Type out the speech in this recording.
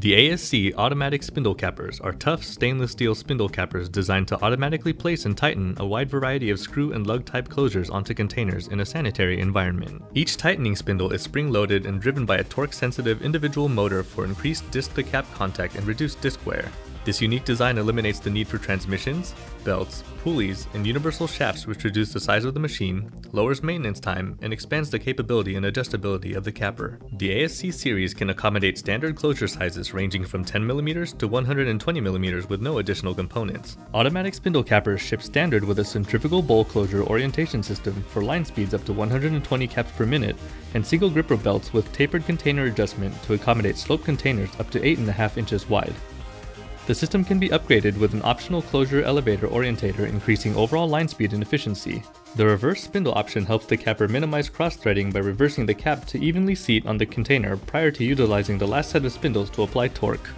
The ASC automatic spindle cappers are tough stainless steel spindle cappers designed to automatically place and tighten a wide variety of screw and lug type closures onto containers in a sanitary environment. Each tightening spindle is spring loaded and driven by a torque sensitive individual motor for increased disc to cap contact and reduced disc wear. This unique design eliminates the need for transmissions, belts, pulleys, and universal shafts which reduce the size of the machine, lowers maintenance time, and expands the capability and adjustability of the capper. The ASC series can accommodate standard closure sizes ranging from 10mm to 120mm with no additional components. Automatic spindle cappers ship standard with a centrifugal bowl closure orientation system for line speeds up to 120 caps per minute and single gripper belts with tapered container adjustment to accommodate slope containers up to 8.5 inches wide. The system can be upgraded with an optional closure elevator orientator increasing overall line speed and efficiency. The reverse spindle option helps the capper minimize cross-threading by reversing the cap to evenly seat on the container prior to utilizing the last set of spindles to apply torque.